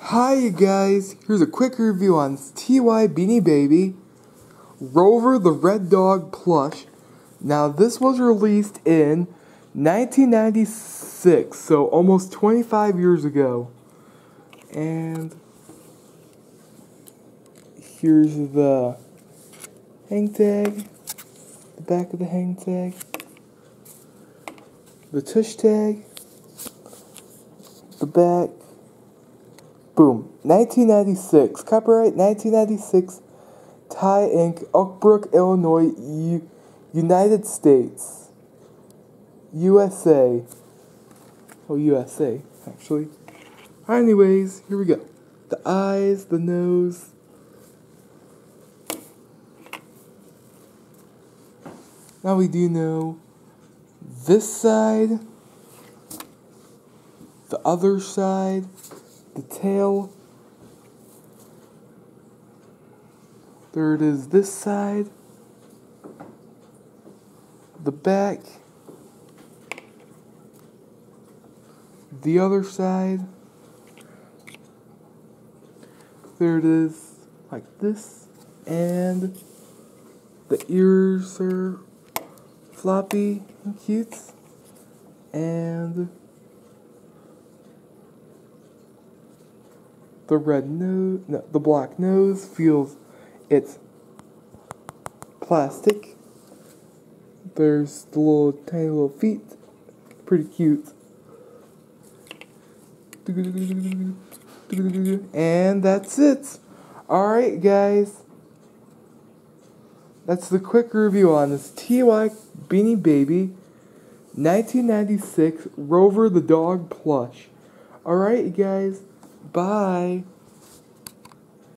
Hi, you guys. Here's a quick review on TY Beanie Baby Rover the Red Dog plush. Now, this was released in 1996, so almost 25 years ago. And here's the hang tag, the back of the hang tag, the tush tag, the back. Boom. 1996. Copyright 1996. Ty Inc. Oakbrook, Illinois, U- United States. USA. Oh, USA, actually. Anyways, here we go. The eyes, the nose. Now we do know this side, the other side, the tail. There it is this side, the back, the other side. There it is, like this, and the ears are floppy and cute, and the red nose, no, the black nose feels it's plastic. There's the little tiny little feet, pretty cute. And that's it. Alright, guys. That's the quick review on this TY Beanie Baby 1996 Rover the Dog plush. Alright, guys. Bye.